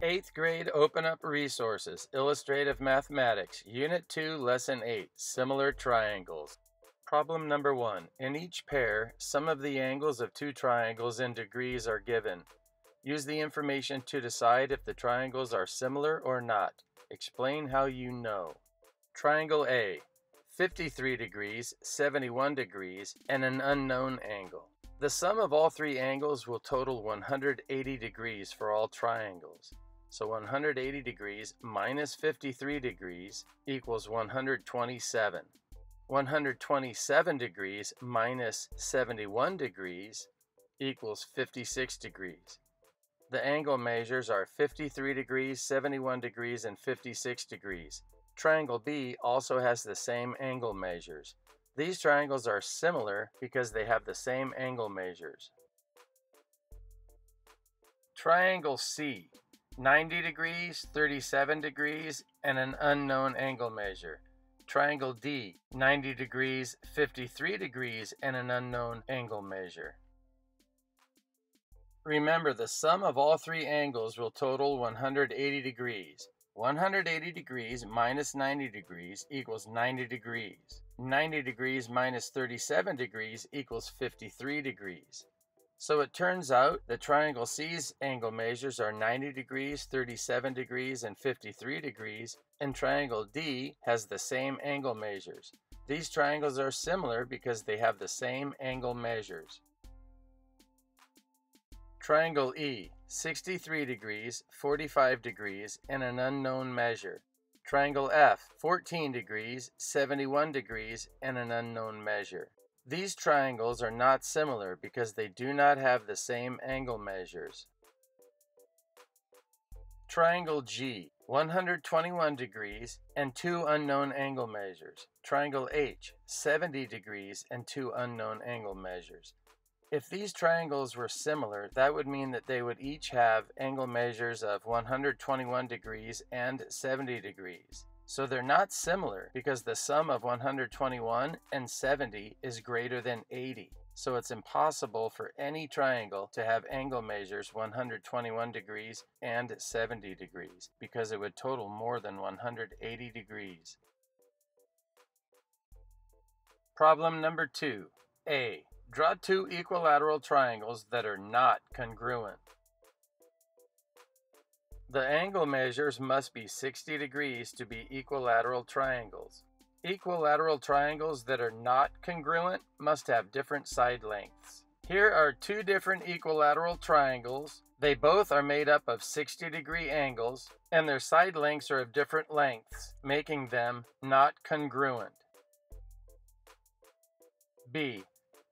8th grade Open Up Resources, Illustrative Mathematics, Unit 2, Lesson 8, Similar Triangles. Problem number 1. In each pair, some of the angles of two triangles in degrees are given. Use the information to decide if the triangles are similar or not. Explain how you know. Triangle A, 53 degrees, 71 degrees, and an unknown angle. The sum of all three angles will total 180 degrees for all triangles. So 180 degrees minus 53 degrees equals 127. 127 degrees minus 71 degrees equals 56 degrees. The angle measures are 53 degrees, 71 degrees, and 56 degrees. Triangle B also has the same angle measures. These triangles are similar because they have the same angle measures. Triangle C, 90 degrees, 37 degrees, and an unknown angle measure. Triangle D, 90 degrees, 53 degrees, and an unknown angle measure. Remember, the sum of all three angles will total 180 degrees. 180 degrees minus 90 degrees equals 90 degrees. 90 degrees minus 37 degrees equals 53 degrees. So it turns out the triangle C's angle measures are 90 degrees, 37 degrees, and 53 degrees, and triangle D has the same angle measures. These triangles are similar because they have the same angle measures. Triangle E, 63 degrees, 45 degrees, and an unknown measure. Triangle F, 14 degrees, 71 degrees, and an unknown measure. These triangles are not similar because they do not have the same angle measures. Triangle G, 121 degrees and two unknown angle measures. Triangle H, 70 degrees and two unknown angle measures. If these triangles were similar, that would mean that they would each have angle measures of 121 degrees and 70 degrees. So they're not similar because the sum of 121 and 70 is greater than 80. So it's impossible for any triangle to have angle measures 121 degrees and 70 degrees because it would total more than 180 degrees. Problem number two. A. Draw two equilateral triangles that are not congruent. The angle measures must be 60 degrees to be equilateral triangles. Equilateral triangles that are not congruent must have different side lengths. Here are two different equilateral triangles. They both are made up of 60 degree angles, and their side lengths are of different lengths, making them not congruent. B.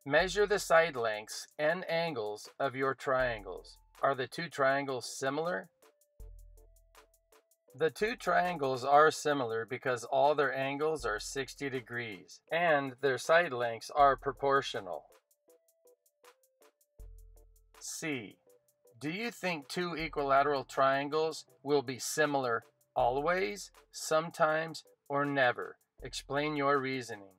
Measure the side lengths and angles of your triangles. Are the two triangles similar? The two triangles are similar because all their angles are 60 degrees, and their side lengths are proportional. C. Do you think two equilateral triangles will be similar always, sometimes, or never? Explain your reasoning.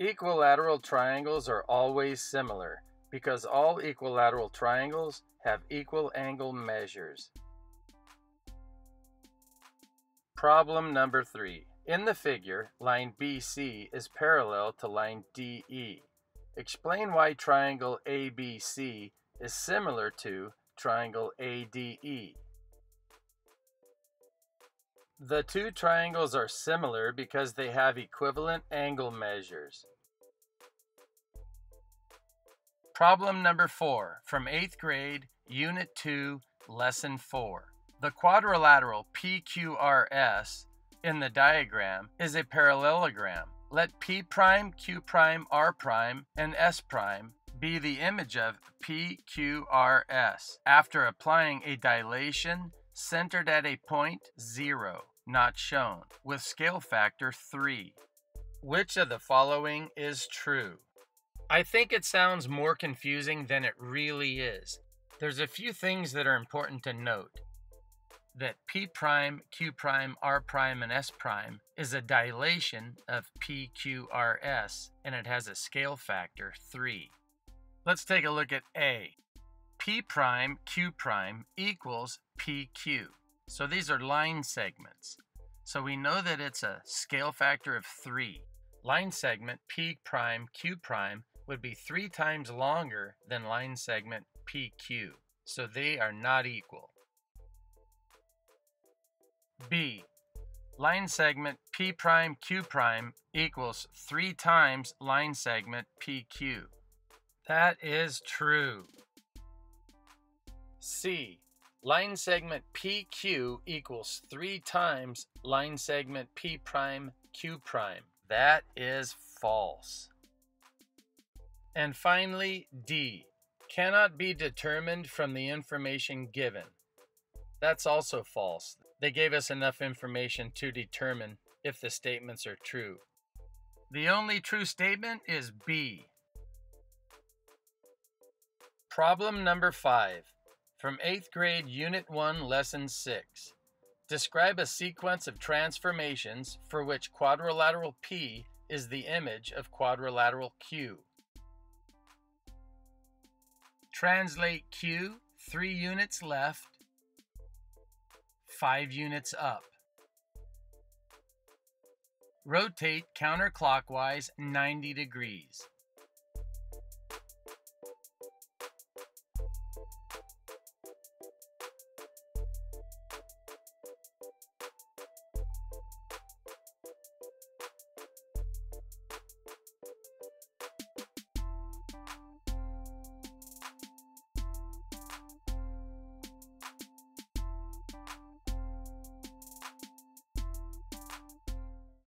Equilateral triangles are always similar because all equilateral triangles have equal angle measures. Problem number three. In the figure, line BC is parallel to line DE. Explain why triangle ABC is similar to triangle ADE. The two triangles are similar because they have equivalent angle measures. Problem number four from 8th grade, Unit 2, Lesson 4. The quadrilateral PQRS in the diagram is a parallelogram. Let P prime, Q prime, R prime, and S prime be the image of PQRS after applying a dilation centered at a point 0, not shown, with scale factor 3. Which of the following is true? I think it sounds more confusing than it really is. There's a few things that are important to note. That P prime, Q prime, R prime, and S prime is a dilation of PQRS and it has a scale factor 3. Let's take a look at A. P prime Q prime equals PQ. So these are line segments. So we know that it's a scale factor of 3. Line segment P prime Q prime would be 3 times longer than line segment PQ. So they are not equal. B. Line segment P prime Q prime equals 3 times line segment PQ. That is true. C. Line segment PQ equals 3 times line segment P prime Q prime. That is false. And finally, D. Cannot be determined from the information given. That's also false. They gave us enough information to determine if the statements are true. The only true statement is B. Problem number 5 from 8th grade Unit 1 Lesson 6. Describe a sequence of transformations for which quadrilateral P is the image of quadrilateral Q. Translate Q 3 units left, 5 units up. Rotate counterclockwise 90 degrees.